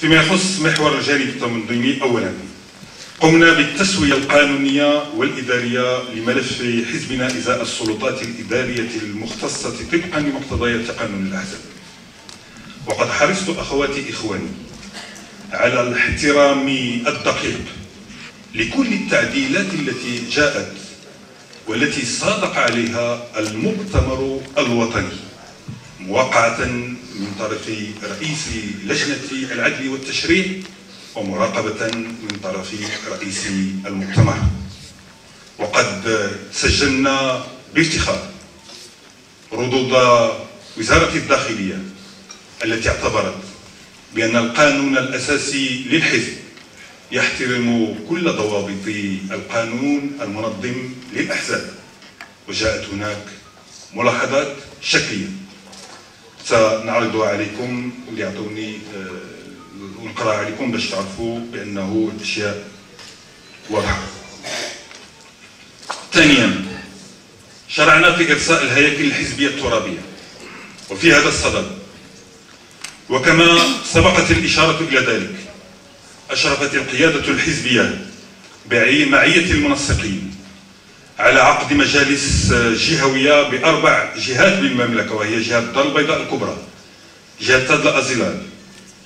فيما يخص محور الجانب التنظيمي أولا. قمنا بالتسوية القانونية والإدارية لملف حزبنا إزاء السلطات الإدارية المختصة طبقا لمقتضيات قانون الأحزاب. وقد حرصت أخواتي إخواني على الاحترام الدقيق لكل التعديلات التي جاءت والتي صادق عليها المؤتمر الوطني موقعة من طرف رئيس لجنة العدل والتشريع ومراقبة من طرف رئيس المؤتمر وقد سجلنا بافتخار ردود وزارة الداخلية التي اعتبرت بأن القانون الأساسي للحزب يحترم كل ضوابط القانون المنظم للأحزاب وجاءت هناك ملاحظات شكلية. سنعرضها عليكم وليعطوني آه، ونقرأ عليكم باش تعرفوا بأنه الأشياء واضحة. ثانيا شرعنا في إرساء الهياكل الحزبية الترابية. وفي هذا الصدد وكما سبقت الإشارة إلى ذلك أشرفت القيادة الحزبية بمعية المنسقين. على عقد مجالس جهوية بأربع جهات بالمملكة وهي جهة الدار البيضاء الكبرى جهة تاد الأزلال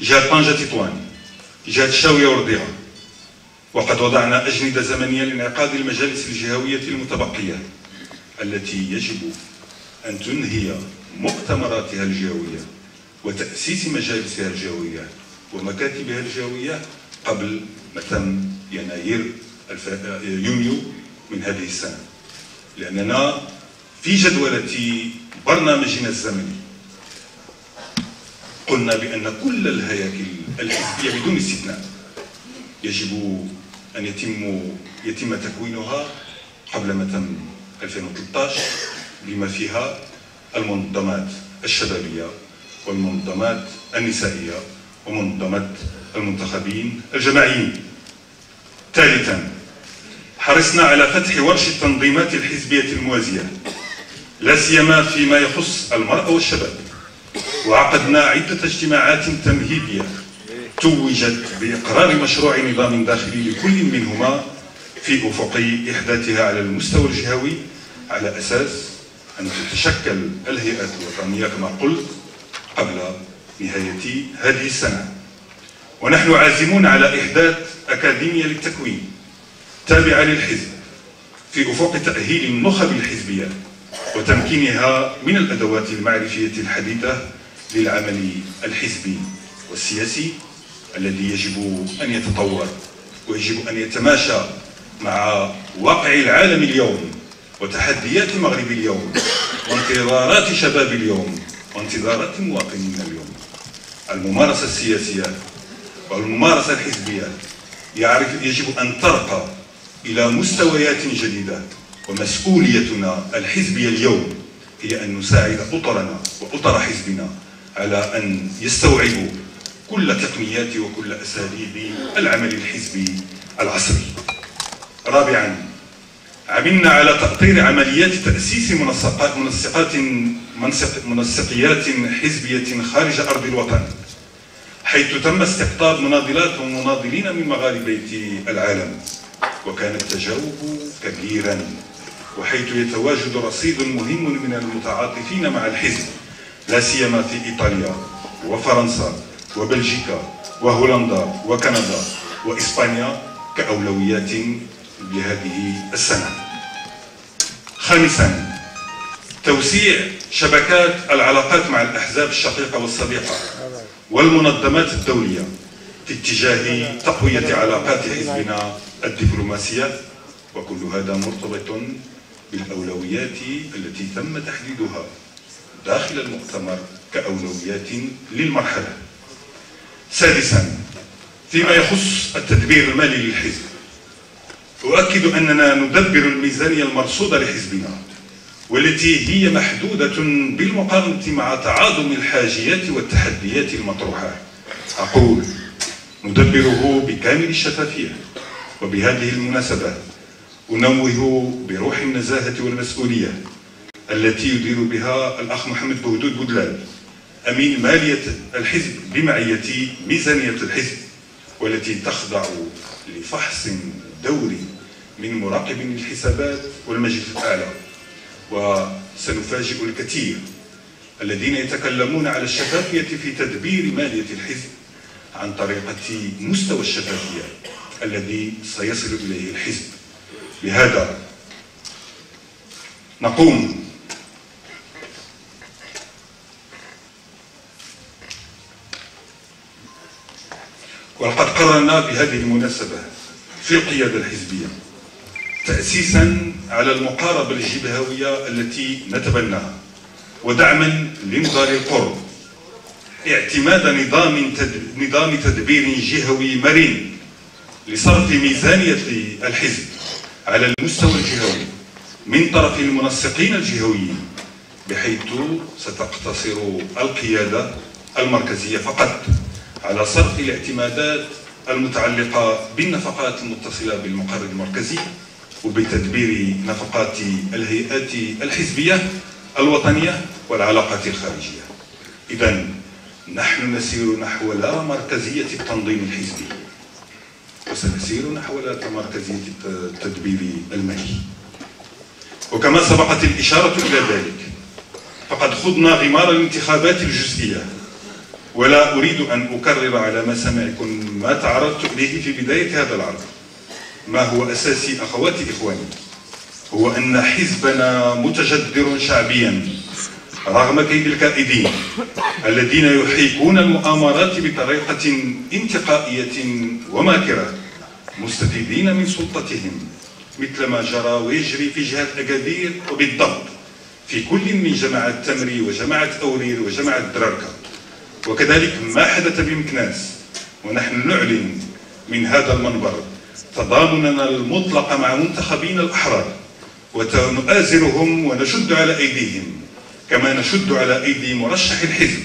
جهة طنجة تطوان جهة الشاوية ورديغة وقد وضعنا أجندة زمنية لانعقاد المجالس الجهوية المتبقية التي يجب أن تنهي مؤتمراتها الجهوية وتأسيس مجالسها الجهوية ومكاتبها الجهوية قبل متم يناير يونيو من هذه السنة. لأننا في جدولة برنامجنا الزمني. قلنا بأن كل الهياكل الحزبية بدون استثناء يجب أن يتم يتم تكوينها قبل ما تم 2013 بما فيها المنظمات الشبابية والمنظمات النسائية ومنظمات المنتخبين الجماعيين. ثالثا حرصنا على فتح ورش التنظيمات الحزبية الموازية. لا سيما فيما يخص المرأة والشباب. وعقدنا عدة اجتماعات تمهيدية توجت بإقرار مشروع نظام داخلي لكل منهما في أفق إحداثها على المستوى الجهوي على أساس أن تتشكل الهيئات الوطنية كما قلت قبل نهاية هذه السنة. ونحن عازمون على إحداث أكاديمية للتكوين. تابعة للحزب في أفق تأهيل النخب الحزبية وتمكينها من الأدوات المعرفية الحديثة للعمل الحزبي والسياسي الذي يجب أن يتطور ويجب أن يتماشى مع واقع العالم اليوم وتحديات المغرب اليوم وانتظارات شباب اليوم وانتظارات المواطنين اليوم. الممارسة السياسية والممارسة الحزبية يعرف يجب أن ترقى إلى مستويات جديدة. ومسؤوليتنا الحزبية اليوم هي أن نساعد أطرنا وأطر حزبنا على أن يستوعبوا كل تقنيات وكل أساليب العمل الحزبي العصري. رابعا عملنا على تأطير عمليات تأسيس منسقات منسقات منسقيات حزبية خارج أرض الوطن حيث تم استقطاب مناضلات ومناضلين من مغاربية العالم. وكان التجاوب كبيرا وحيث يتواجد رصيد مهم من المتعاطفين مع الحزب لا سيما في إيطاليا وفرنسا وبلجيكا وهولندا وكندا وإسبانيا كأولويات لهذه السنة. خامسا توسيع شبكات العلاقات مع الأحزاب الشقيقة والصديقة والمنظمات الدولية في اتجاه تقوية علاقات حزبنا الدبلوماسية وكل هذا مرتبط بالأولويات التي تم تحديدها داخل المؤتمر كأولويات للمرحلة. سادسا فيما يخص التدبير المالي للحزب أؤكد أننا ندبر الميزانية المرصودة لحزبنا والتي هي محدودة بالمقارنة مع تعاظم الحاجيات والتحديات المطروحة. أقول ندبره بكامل الشفافية. وبهذه المناسبة أنوه بروح النزاهة والمسؤولية التي يدير بها الأخ محمد بهدود بودلال أمين مالية الحزب بمعية ميزانية الحزب والتي تخضع لفحص دوري من مراقب الحسابات والمجلس الأعلى. وسنفاجئ الكثير الذين يتكلمون على الشفافية في تدبير مالية الحزب عن طريقة مستوى الشفافية. الذي سيصل إليه الحزب. لهذا نقوم. ولقد قررنا بهذه المناسبة في القيادة الحزبية تأسيسا على المقاربة الجبهوية التي نتبناها ودعما لنضال القرب. اعتماد نظام نظام تدبير جهوي مرن. لصرف ميزانية الحزب على المستوى الجهوي من طرف المنسقين الجهويين بحيث ستقتصر القيادة المركزية فقط على صرف الاعتمادات المتعلقة بالنفقات المتصلة بالمقرر المركزي وبتدبير نفقات الهيئات الحزبية الوطنية والعلاقات الخارجية. إذا نحن نسير نحو لا مركزية التنظيم الحزبي. وسنسير نحو لا مركزية التدبير المالي وكما سبقت الإشارة إلى ذلك فقد خضنا غمار الانتخابات الجزئية. ولا أريد أن أكرر على مسامعكم ما تعرضت إليه في بداية هذا العرض. ما هو أساسي أخواتي إخواني؟ هو أن حزبنا متجدر شعبيا رغم كيد الكائدين الذين يحيكون المؤامرات بطريقة انتقائية وماكرة. مستفيدين من سلطتهم مثل ما جرى ويجري في جهة أكادير وبالضبط في كل من جماعة تمري وجماعة أورير وجماعة دراركة وكذلك ما حدث بمكناس ونحن نعلن من هذا المنبر تضامننا المطلق مع منتخبين الأحرار ونؤازرهم ونشد على أيديهم كما نشد على أيدي مرشح الحزب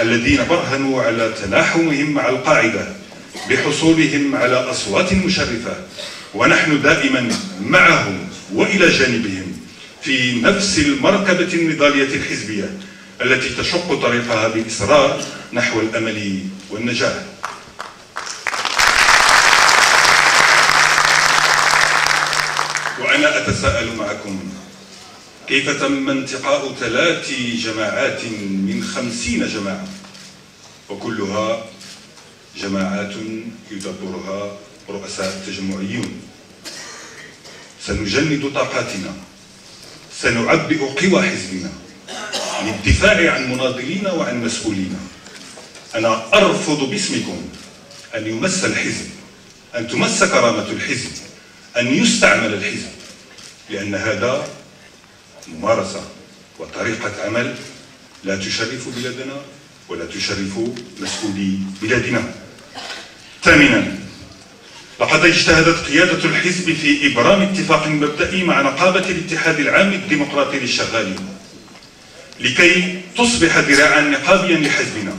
الذين برهنوا على تلاحمهم مع القاعدة. بحصولهم على أصوات مشرفة ونحن دائما معهم وإلى جانبهم في نفس المركبة النضالية الحزبية التي تشق طريقها بإصرار نحو الأمل والنجاح وأنا أتساءل معكم كيف تم انتقاء ثلاث جماعات من خمسين جماعة؟ وكلها جماعات يدبرها رؤساء تجمعيون. سنجند طاقاتنا. سنعبئ قوى حزبنا. للدفاع عن مناضلين وعن مسؤولين. أنا أرفض باسمكم أن يمس الحزب أن تمس كرامة الحزب أن يستعمل الحزب لأن هذا ممارسة وطريقة عمل لا تشرف بلادنا ولا تشرف مسؤولي بلادنا. ثامنا لقد اجتهدت قيادة الحزب في إبرام اتفاق مبدئي مع نقابة الاتحاد العام الديمقراطي للشغالين لكي تصبح ذراعا نقابيا لحزبنا.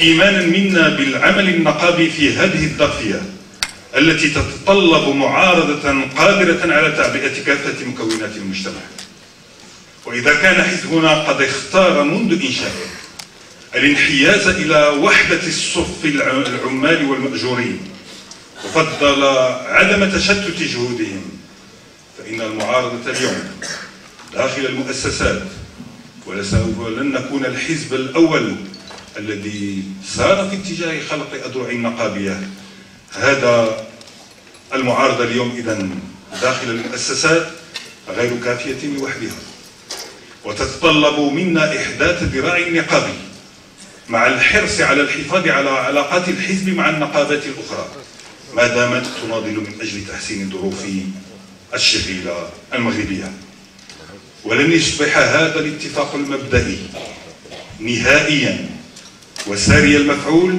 إيمانا منا بالعمل النقابي في هذه الضفية التي تتطلب معارضة قادرة على تعبئة كافة مكونات المجتمع. وإذا كان حزبنا قد اختار منذ إنشائه الانحياز إلى وحدة الصف العمال والمأجورين وفضل عدم تشتت جهودهم فإن المعارضة اليوم داخل المؤسسات ولن نكون الحزب الأول الذي سار في اتجاه خلق أذرع نقابية. هذا المعارضة اليوم إذا داخل المؤسسات غير كافية لوحدها وتتطلب منا إحداث ذراع نقابي مع الحرص على الحفاظ على علاقات الحزب مع النقابات الأخرى. ما دامت تناضل من أجل تحسين ظروف الشغيلة المغربية. ولن يصبح هذا الاتفاق المبدئي نهائيا وساري المفعول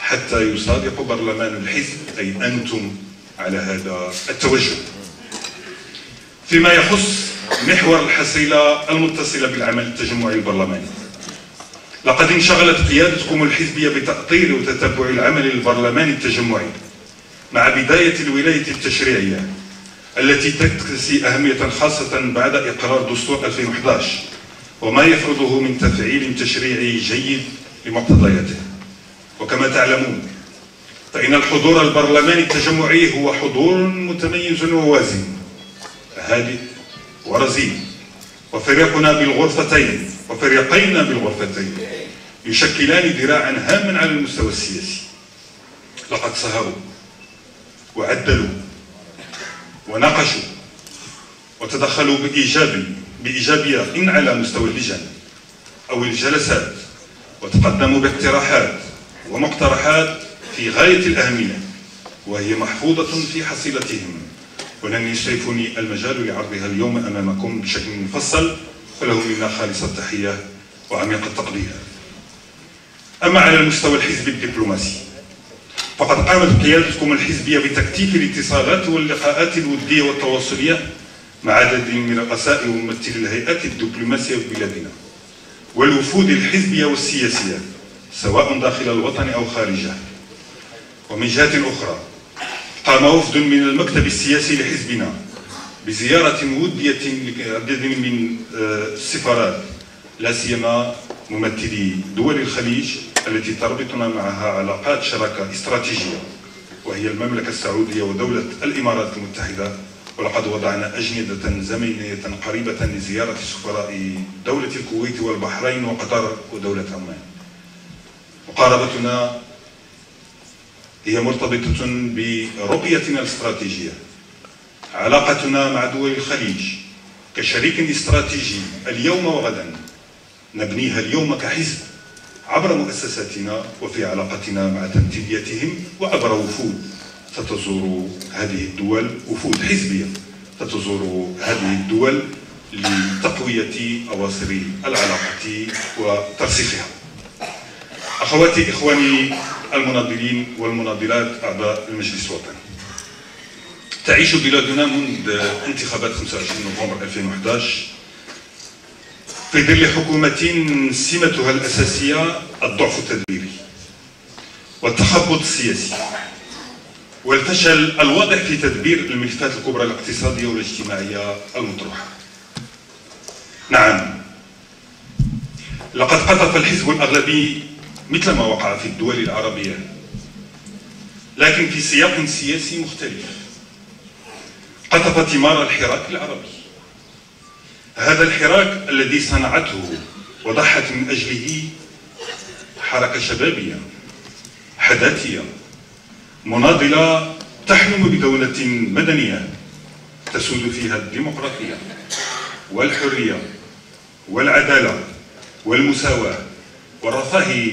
حتى يصادق برلمان الحزب. أي أنتم على هذا التوجه. فيما يخص محور الحصيلة المتصلة بالعمل التجمعي البرلماني. لقد انشغلت قيادتكم الحزبية بتأطير وتتبع العمل البرلماني التجمعي مع بداية الولاية التشريعية التي تكتسي أهمية خاصة بعد إقرار دستور 2011 وما يفرضه من تفعيل تشريعي جيد لمقتضياته. وكما تعلمون فإن الحضور البرلماني التجمعي هو حضور متميز ووازن هادئ ورزين وفريقنا بالغرفتين وفريقينا بالغرفتين. يشكلان ذراعا هاما على المستوى السياسي. لقد سهروا وعدلوا وناقشوا وتدخلوا بإيجاب بإيجابية إن على مستوى اللجان أو الجلسات وتقدموا باقتراحات ومقترحات في غاية الأهمية وهي محفوظة في حصيلتهم. ولن يسعفني المجال لعرضها اليوم أمامكم بشكل مفصل فله منا خالص التحية وعميق التقدير. أما على المستوى الحزبي الدبلوماسي فقد قامت قيادتكم الحزبية بتكتيك الاتصالات واللقاءات الودية والتواصلية مع عدد من رؤساء وممثلي الهيئات الدبلوماسية في بلادنا والوفود الحزبية والسياسية سواء داخل الوطن أو خارجه. ومن جهة أخرى قام وفد من المكتب السياسي لحزبنا بزيارة ودية لعدد من آه، السفارات لا سيما ممثلي دول الخليج التي تربطنا معها علاقات شراكة استراتيجية وهي المملكة السعودية ودولة الإمارات المتحدة. ولقد وضعنا أجندة زمنية قريبة لزيارة سفراء دولة الكويت والبحرين وقطر ودولة عمان. مقاربتنا هي مرتبطة برؤيتنا الاستراتيجية. علاقتنا مع دول الخليج كشريك استراتيجي اليوم وغدا. نبنيها اليوم كحزب عبر مؤسساتنا وفي علاقتنا مع تمثيليتهم وعبر وفود. ستزور هذه الدول وفود حزبية. ستزور هذه الدول لتقوية أواصر العلاقة وترسيخها. أخواتي إخواني المناضلين والمناضلات أعضاء المجلس الوطني. تعيش بلادنا منذ انتخابات 25 نوفمبر 2011 في ظل حكومة سمتها الأساسية الضعف التدبيري والتخبط السياسي. والفشل الواضح في تدبير الملفات الكبرى الاقتصادية والاجتماعية المطروحة. نعم. لقد قطف الحزب الأغلبي مثل ما وقع في الدول العربية لكن في سياق سياسي مختلف. قطف ثمار الحراك العربي. هذا الحراك الذي صنعته وضحت من أجله حركة شبابية حداثية مناضلة تحلم بدولة مدنية تسود فيها الديمقراطية والحرية والعدالة والمساواة والرفاه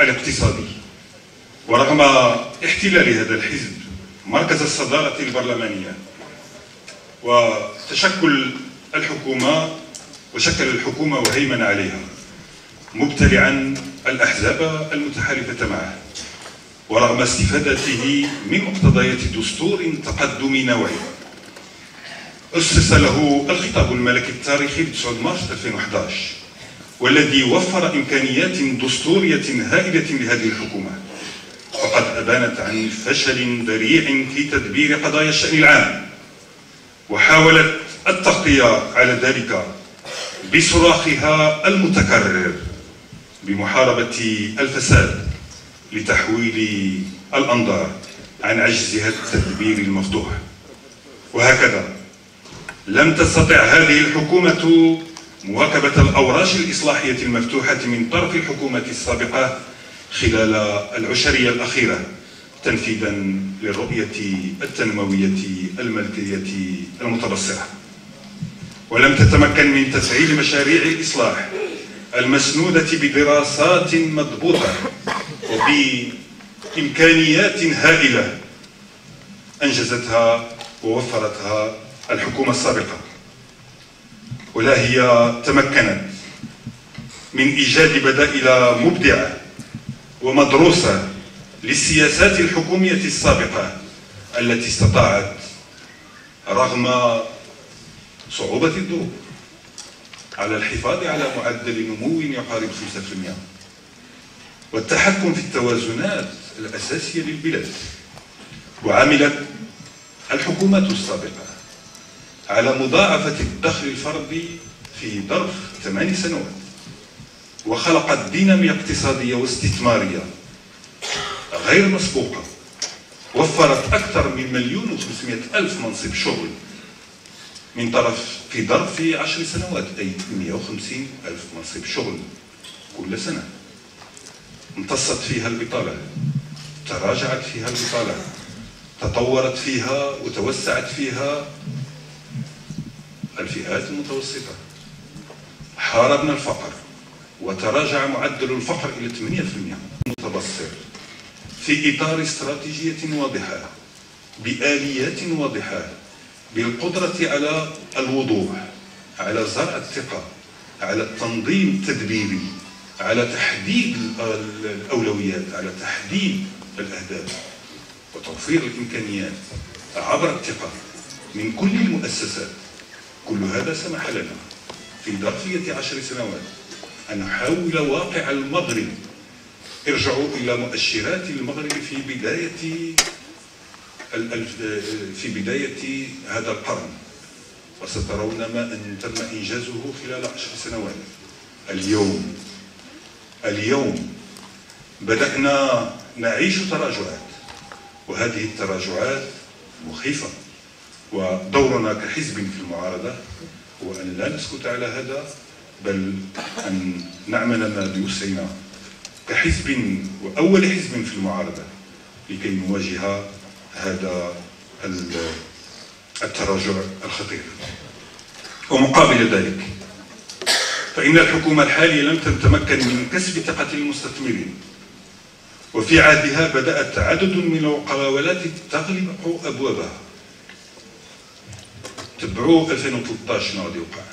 الاقتصادي. ورغم احتلال هذا الحزب مركز الصدارة البرلمانية وتشكل الحكومة وشكل الحكومة وهيمن عليها مبتلعا الأحزاب المتحالفة معه ورغم استفادته من مقتضيات دستور تقدمي نوعي. أسس له الخطاب الملكي التاريخي ب 9 مارس 2011 والذي وفر إمكانيات دستورية هائلة لهذه الحكومة فقد أبانت عن فشل ذريع في تدبير قضايا الشأن العام وحاولت التغطية على ذلك بصراخها المتكرر بمحاربة الفساد لتحويل الأنظار عن عجزها التدبير المفتوح. وهكذا لم تستطع هذه الحكومة مواكبة الأوراش الإصلاحية المفتوحة من طرف الحكومة السابقة خلال العشرية الأخيرة تنفيذا للرؤية التنموية الملكية المتبصرة. ولم تتمكن من تفعيل مشاريع الإصلاح المسنودة بدراسات مضبوطة وبإمكانيات هائلة أنجزتها ووفرتها الحكومة السابقة. ولا هي تمكنت من إيجاد بدائل مبدعة ومدروسة للسياسات الحكومية السابقة التي استطاعت رغم صعوبة الظروف على الحفاظ على معدل نمو يقارب 5% والتحكم في التوازنات الأساسية للبلاد. وعملت الحكومات السابقة على مضاعفة الدخل الفردي في ظرف ثماني سنوات. وخلقت دينامية اقتصادية واستثمارية غير مسبوقة. وفرت أكثر من مليون وخمسمائة ألف منصب شغل. من طرف في ظرف عشر سنوات أي 150 ألف منصب شغل كل سنة. امتصت فيها البطالة تراجعت فيها البطالة تطورت فيها وتوسعت فيها الفئات المتوسطة. حاربنا الفقر وتراجع معدل الفقر إلى 8% متبصر في إطار استراتيجية واضحة بآليات واضحة بالقدرة على الوضوح على زرع الثقة على التنظيم التدبيري على تحديد الأولويات على تحديد الأهداف. وتوفير الإمكانيات عبر الثقة من كل المؤسسات. كل هذا سمح لنا في ظرفية عشر سنوات أن نحاول واقع المغرب. ارجعوا إلى مؤشرات المغرب في بداية في بداية هذا القرن وسترون ما أن تم إنجازه خلال عشر سنوات. اليوم اليوم بدأنا نعيش تراجعات وهذه التراجعات مخيفة ودورنا كحزب في المعارضة هو أن لا نسكت على هذا بل أن نعمل ما بوسعنا كحزب وأول حزب في المعارضة لكي نواجه هذا التراجع الخطير. ومقابل ذلك فإن الحكومة الحالية لم تتمكن من كسب ثقة المستثمرين وفي عهدها بدأت عدد من المقاولات تغلق أبوابها. تبعوا 2013 شنو غادي يوقع.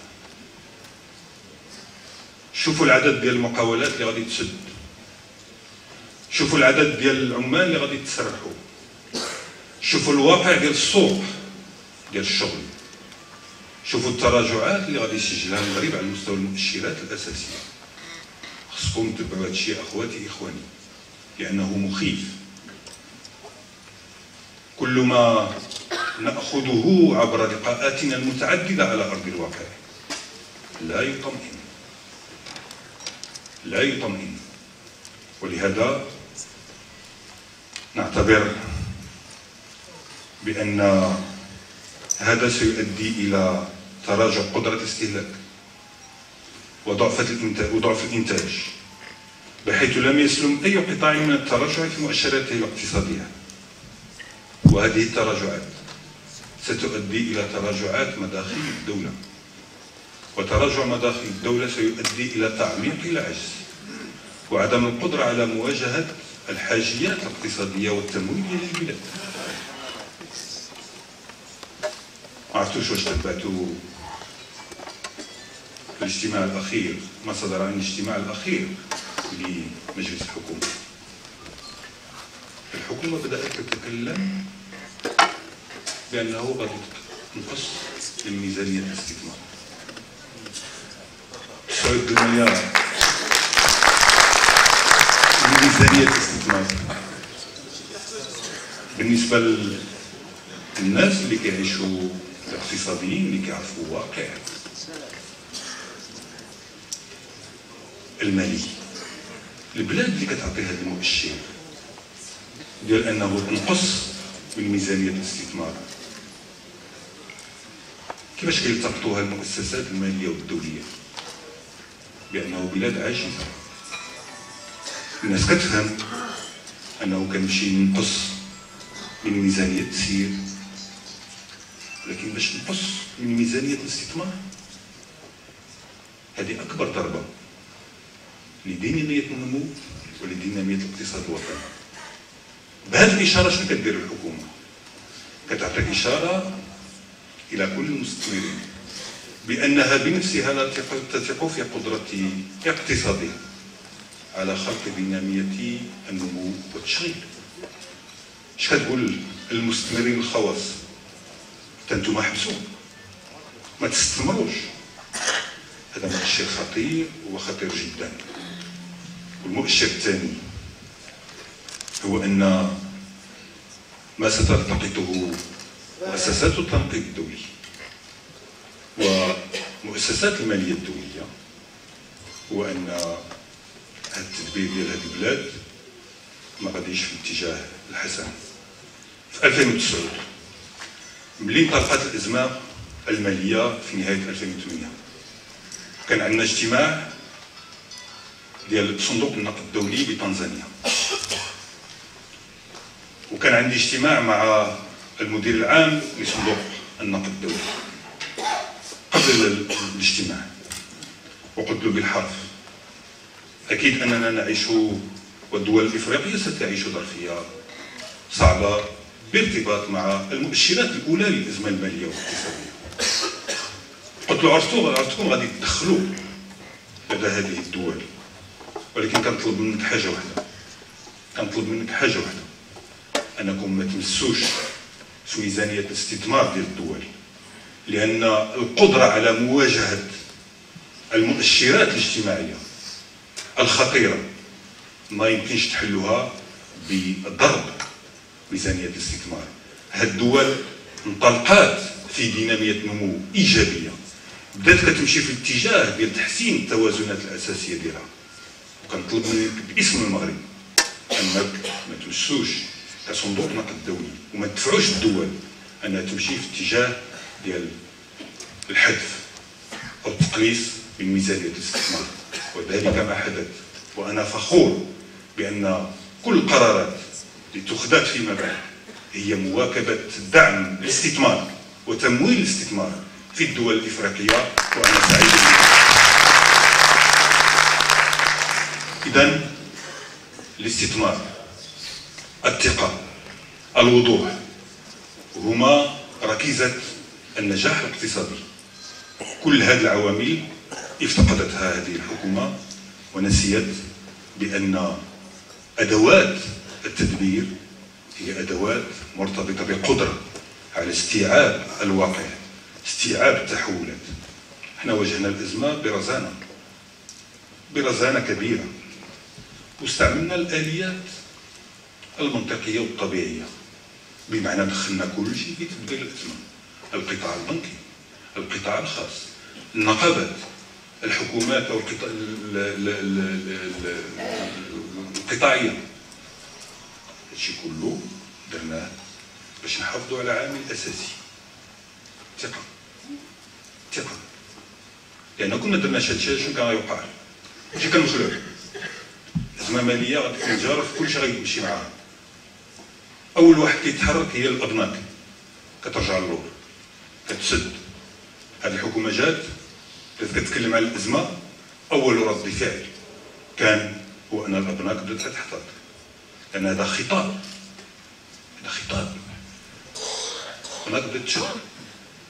شوفوا العدد ديال المقاولات اللي غادي تسد. شوفوا العدد ديال العمال اللي غادي يتسرحوا شوفوا الواقع ديال السوق ديال الشغل. شوفوا التراجعات اللي غادي يسجلها المغرب على مستوى المؤشرات الأساسية. خصكم تتبعوا هذا الشيء أخواتي إخواني لأنه مخيف. كل ما نأخذه عبر لقاءاتنا المتعددة على أرض الواقع لا يطمئن. لا يطمئن. ولهذا نعتبر بأن هذا سيؤدي إلى تراجع قدرة الاستهلاك وضعف الإنتاج بحيث لم يسلم أي قطاع من التراجع في مؤشراته الاقتصادية وهذه التراجعات ستؤدي إلى تراجعات مداخل الدولة. وتراجع مداخل الدولة سيؤدي إلى تعميق العجز وعدم القدرة على مواجهة الحاجيات الاقتصادية والتمويلية للبلاد. واش تبعتوا في الاجتماع الاخير ما صدر عن الاجتماع الاخير لمجلس الحكومة الحكومة بدات تتكلم بانه غادي تنقص من ميزانيه الاستثمار 9 مليار من ميزانيه الاستثمار بالنسبة للناس اللي كيعيشوا الاقتصاديين اللي كيعرفوا واقع. المالي البلاد اللي كتعطي هذا المؤشر ديال أنه تنقص من ميزانية الاستثمار. كيفاش كيلتقطوها المؤسسات المالية والدولية؟ بأنه بلاد عاجزة. الناس كتفهم أنه كنمشي نقص من ميزانية التسيير. لكن باش نقص من ميزانية الاستثمار هذه أكبر ضربة لدينامية النمو ولدينامية الاقتصاد الوطني. بهذه الإشارة شنو كدير الحكومة؟ كتعطي إشارة إلى كل المستثمرين بأنها بنفسها لا تثق في قدرة اقتصادها على خلق دينامية النمو والتشغيل. اش كتقول المستثمرين الخواص؟ أنتم حبسوا ما تستمروش هذا مؤشر خطير وخطير جدا. والمؤشر الثاني هو أن ما ستلتقطه مؤسسات التنقيب الدولي ومؤسسات المالية الدولية هو أن هذا التدبير ديال هذه البلاد ما غاديش في الاتجاه الحسن. في 2009 ملي انطلقت الأزمة المالية في نهاية 2008 كان عندنا اجتماع ديال صندوق النقد الدولي بتنزانيا. وكان عندي اجتماع مع المدير العام لصندوق النقد الدولي. قبل الاجتماع. وقلت له بالحرف أكيد أننا نعيش والدول الافريقيه ستعيش ظرفية صعبة بارتباط مع المؤشرات الأولى للأزمة المالية والاقتصادية. قلت له عرفتوا عرفتكم غادي تدخلوا لدى هذه الدول. ولكن كنطلب منك حاجة واحدة. كنطلب منك حاجة واحدة. أنكم ما تمسوش في ميزانيه الاستثمار ديال الدول. لأن القدرة على مواجهة المؤشرات الاجتماعية الخطيرة ما يمكنش تحلوها بضرب ميزانيه الاستثمار. هاد الدول انطلقات في دينامية نمو إيجابية. بدات كتمشي في الاتجاه ديال تحسين التوازنات الأساسية ديالها. وكنطلب منك باسم المغرب أنك ما تمسوش كصندوق النقد الدولي وما تدفعوش الدول أنها تمشي في اتجاه ديال الحذف أو التقليص من ميزانية الاستثمار. وذلك ما حدث. وأنا فخور بأن كل القرارات اتخذت فيما بعد هي مواكبة دعم الاستثمار وتمويل الاستثمار في الدول الإفريقية وأنا سعيد اذا الاستثمار الثقة الوضوح هما ركيزة النجاح الاقتصادي. كل هذه العوامل افتقدتها هذه الحكومة ونسيت بأن أدوات التدبير هي أدوات مرتبطة بقدرة على استيعاب الواقع استيعاب التحولات إحنا واجهنا الأزمة برزانة برزانة كبيرة. واستعملنا الآليات المنطقية والطبيعية. بمعنى دخلنا كل شيء في تدبير الأزمة. القطاع البنكي القطاع الخاص النقابات الحكومات أو القطاعية. هادشي كله درناه باش نحافظوا على عامل أساسي. ثقة. ثقة. لأن كنا درنا شي شنو كان غيوقع. ماشي كنوصلوا ازمه مالية غادي تنجر في كلشي غيمشي معاها. أول واحد كيتحرك هي الأبناك. كترجع للور. كتسد. هذه الحكومة جات. بدات كتكلم على الأزمة. أول رد فعل كان هو أن الأبناك بدات تحتاط. لأن هذا خطاب. هذا خطاب. الابناك بدات تشد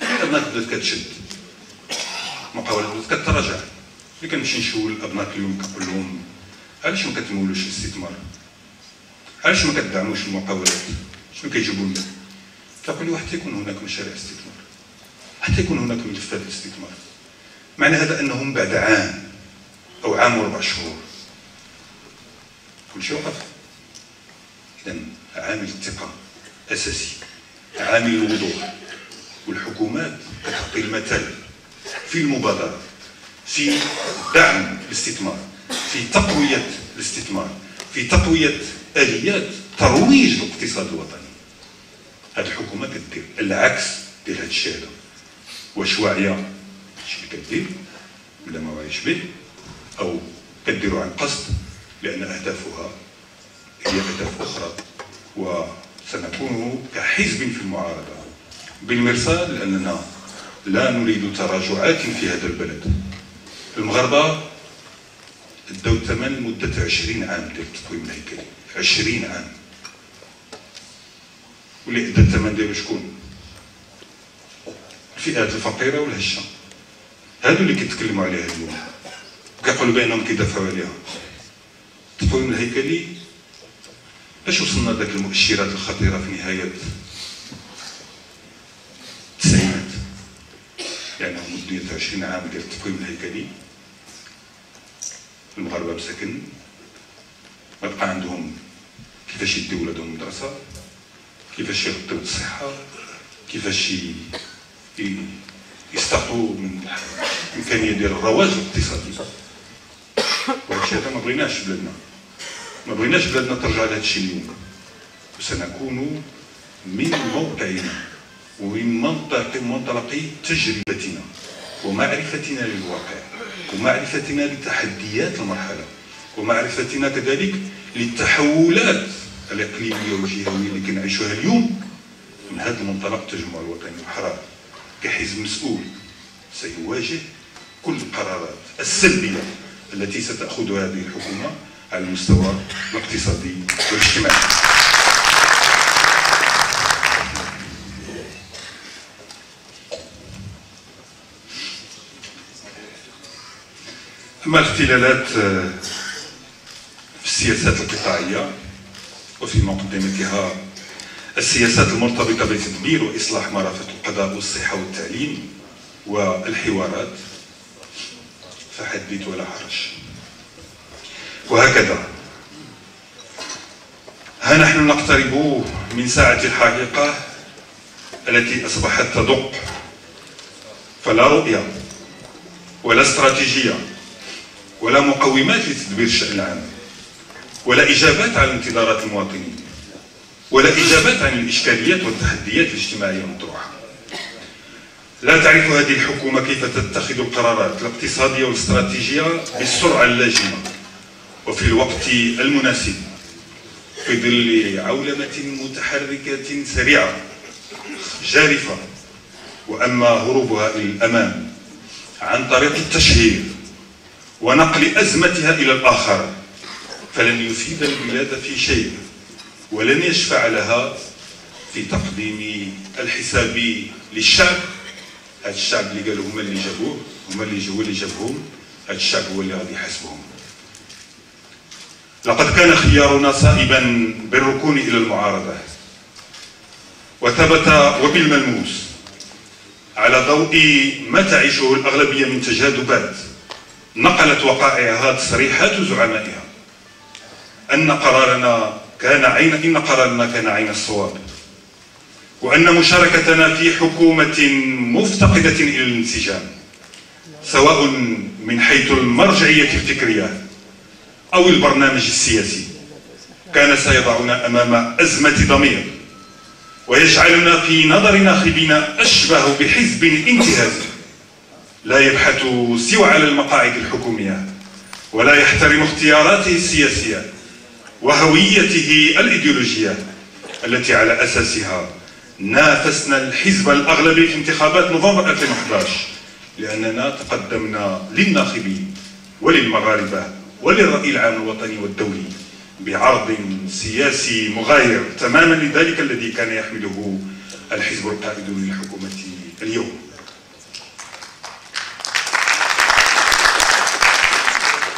الابناك بدات كتشد. مقاولات بدات كتراجع. ملي كنمشي نشوف الابناك اليوم كنقول لهم علاش ما كتمولوش الاستثمار؟ علاش ما كتدعموش المقاولات؟ شنو كيجيبوا لنا؟ كنقول حتى يكون هناك مشاريع استثمار. حتى يكون هناك ملفات الاستثمار معنى هذا أنهم بعد عام أو عام واربع شهور. كل شيء وقف. اذا عامل الثقة اساسي عامل الوضوح. والحكومات كتعطي المثل في المبادرة في دعم الاستثمار في تقوية الاستثمار في تقوية آليات ترويج الاقتصاد الوطني. هذه الحكومة كدير العكس ديال هذا الشيء هذا. واش واعية؟ الشيء اللي كدير ولا ما واعيش به؟ أو كديروا عن قصد؟ لأن أهدافها هي اهداف أخرى وسنكون كحزب في المعارضة. بالمرصاد لأننا لا نريد تراجعات في هذا البلد. المغاربة أدوا الثمن مدة 20 عام ديال التقويم الهيكلي. 20 عام. واللي ادى الثمن ديالو شكون؟ الفئات الفقيرة والهشة. هادو اللي كيتكلموا عليها اليوم. كيقولوا بأنهم كيدافعوا عليها. التقويم الهيكلي باش وصلنا ذاك المؤشرات الخطيرة في نهاية التسعينات يعني مدة 20 عام ديال التقويم الهيكلي المغاربة مساكن؟ ما بقى عندهم كيفاش يديو ولادهم المدرسة؟ كيفاش يغطيو الصحة؟ كيفاش يستحقوا من الإمكانية ديال الرواج الاقتصادي؟ الشيء هذا ما بغيناش بلادنا. ما بغيناش بلادنا ترجع لهذا الشيء اليوم. وسنكون من موقعنا ومن منطق منطلق تجربتنا ومعرفتنا للواقع ومعرفتنا لتحديات المرحلة ومعرفتنا كذلك للتحولات الإقليمية والجهوية اللي كنعيشوها اليوم من هذا المنطلق التجمع الوطني الحرار كحزب مسؤول سيواجه كل القرارات السلبية التي ستأخذها هذه الحكومة على المستوى الاقتصادي والاجتماعي. أما الاختلالات آه، في السياسات القطاعية وفي مقدمتها السياسات المرتبطة بتدبير وإصلاح مرافق القضاء والصحة والتعليم والحوارات فحدث ولا حرج. وهكذا. ها نحن نقترب من ساعة الحقيقة التي أصبحت تدق. فلا رؤية ولا استراتيجية ولا مقومات لتدبير الشأن العام ولا إجابات على انتظارات المواطنين ولا إجابات عن الإشكاليات والتحديات الاجتماعية المطروحة. لا تعرف هذه الحكومة كيف تتخذ القرارات الاقتصادية والاستراتيجية بالسرعة اللازمة. وفي الوقت المناسب في ظل عولمة متحركة سريعة جارفة وأما هروبها إلى الأمام عن طريق التشهير ونقل أزمتها إلى الآخر فلن يفيد البلاد في شيء ولن يشفع لها في تقديم الحساب للشعب. هذا الشعب اللي قالوا هما اللي جابوه هما اللي هو اللي جابهم هذا الشعب هو اللي غادي يحاسبهم. لقد كان خيارنا صائبا بالركون إلى المعارضة. وثبت وبالملموس على ضوء ما تعيشه الأغلبية من تجاذبات نقلت وقائعها تصريحات زعمائها أن قرارنا كان عين إن قرارنا كان عين الصواب وأن مشاركتنا في حكومة مفتقدة إلى الانسجام سواء من حيث المرجعية الفكرية أو البرنامج السياسي. كان سيضعنا أمام أزمة ضمير ويجعلنا في نظر ناخبين أشبه بحزب انتهازي لا يبحث سوى على المقاعد الحكومية ولا يحترم اختياراته السياسية وهويته الإيديولوجية التي على أساسها نافسنا الحزب الأغلبي في انتخابات نوفمبر 2011 لأننا تقدمنا للناخبين وللمغاربة وللرأي العام الوطني والدولي بعرض سياسي مغاير تماما لذلك الذي كان يحمله الحزب القائد للحكومة اليوم.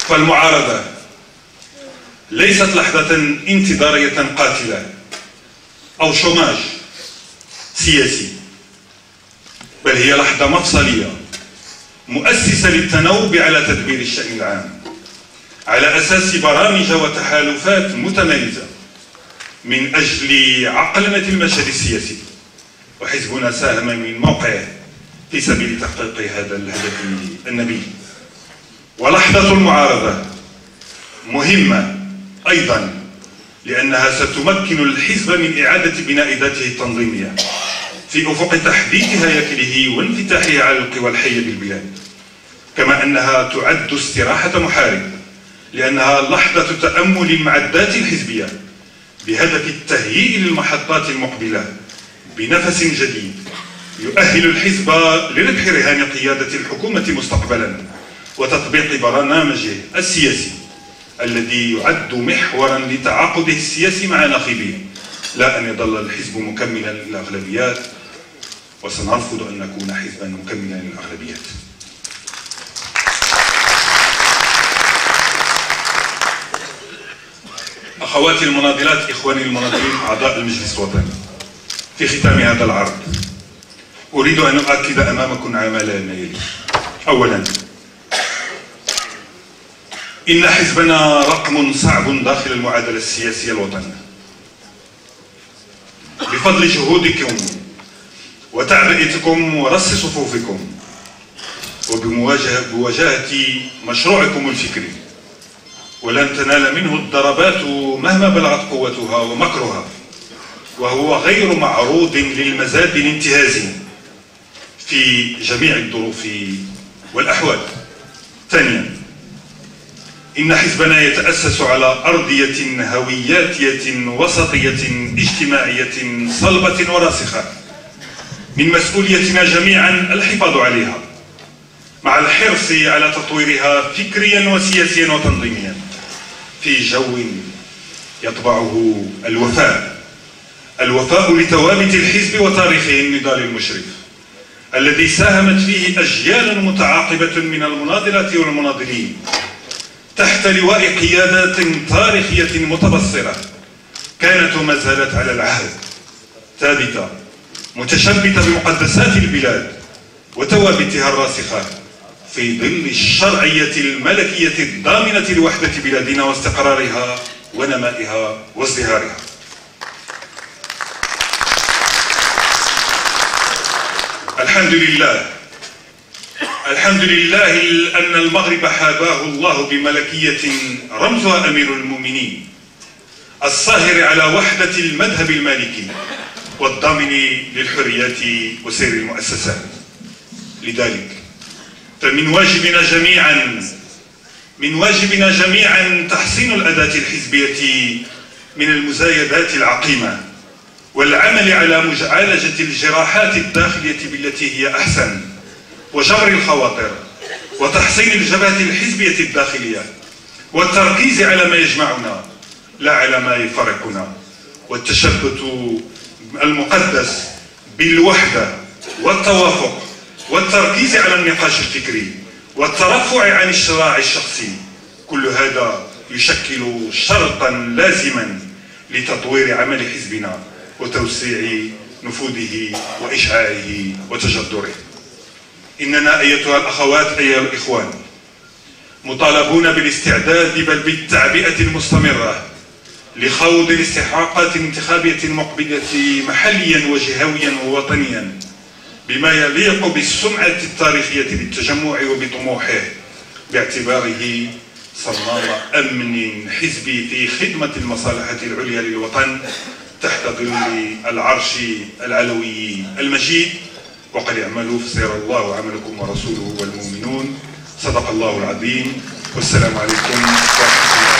فالمعارضة ليست لحظة انتظارية قاتلة أو شوماج سياسي بل هي لحظة مفصلية مؤسسة للتنوب على تدبير الشأن العام. على أساس برامج وتحالفات متميزة من أجل عقلنة المشهد السياسي. وحزبنا ساهم من موقعه في سبيل تحقيق هذا الهدف النبيل ولحظة المعارضة مهمة أيضا لأنها ستمكن الحزب من إعادة بناء ذاته التنظيمية في أفق تحديد هياكله وانفتاحه على القوى الحية بالبلاد. كما أنها تعد استراحة محارب لأنها لحظة تأمل مع الذات الحزبية بهدف التهيئ للمحطات المقبلة بنفس جديد يؤهل الحزب لربح رهان قيادة الحكومة مستقبلا وتطبيق برنامجه السياسي الذي يعد محورا لتعاقده السياسي مع ناخبيه لا أن يظل الحزب مكملا للأغلبيات وسنرفض أن نكون حزبا مكملا للأغلبيات. أخواتي المناضلات إخواني المناضلين أعضاء المجلس الوطني. في ختام هذا العرض أريد أن أؤكد أمامكم ما يلي أولا إن حزبنا رقم صعب داخل المعادلة السياسية الوطنية. بفضل جهودكم وتعبئتكم ورص صفوفكم وبمواجهة مشروعكم الفكري. ولن تنال منه الضربات مهما بلغت قوتها ومكرها. وهو غير معروض للمزاد الانتهازي في جميع الظروف والأحوال. ثانيا إن حزبنا يتأسس على أرضية هوياتية وسطية اجتماعية صلبة وراسخة. من مسؤوليتنا جميعا الحفاظ عليها مع الحرص على تطويرها فكريا وسياسيا وتنظيميا. في جو يطبعه الوفاء. الوفاء لثوابت الحزب وتاريخه النضال المشرف الذي ساهمت فيه أجيال متعاقبة من المناضلات والمناضلين تحت لواء قيادات تاريخية متبصرة كانت وما زالت على العهد ثابتة متشبثة بمقدسات البلاد وثوابتها الراسخة. في ظل الشرعية الملكية الضامنة لوحدة بلادنا واستقرارها ونمائها وازدهارها. الحمد لله. الحمد لله أن المغرب حاباه الله بملكية رمزها أمير المؤمنين الصاهر على وحدة المذهب المالكي والضامن للحريات وسير المؤسسات. لذلك فمن واجبنا جميعا من واجبنا جميعا تحسين الأداة الحزبية من المزايدات العقيمة والعمل على معالجة الجراحات الداخلية بالتي هي أحسن وجبر الخواطر وتحصين الجبهة الحزبية الداخلية والتركيز على ما يجمعنا لا على ما يفرقنا والتشبت المقدس بالوحدة والتوافق والتركيز على النقاش الفكري والترفع عن الشراع الشخصي. كل هذا يشكل شرطا لازما لتطوير عمل حزبنا وتوسيع نفوذه وإشعاعه وتجذره إننا أيتها الأخوات أيها الإخوان مطالبون بالاستعداد بل بالتعبئة المستمرة لخوض الاستحقاقات الانتخابية المقبلة محليا وجهويا ووطنيا. بما يليق بالسمعة التاريخية للتجمع وبطموحه باعتباره صمام أمن حزبي في خدمة المصالحة العليا للوطن تحت ظل العرش العلوي المجيد. وقد اعملوا فسير الله عملكم ورسوله والمؤمنون. صدق الله العظيم. والسلام عليكم ورحمة الله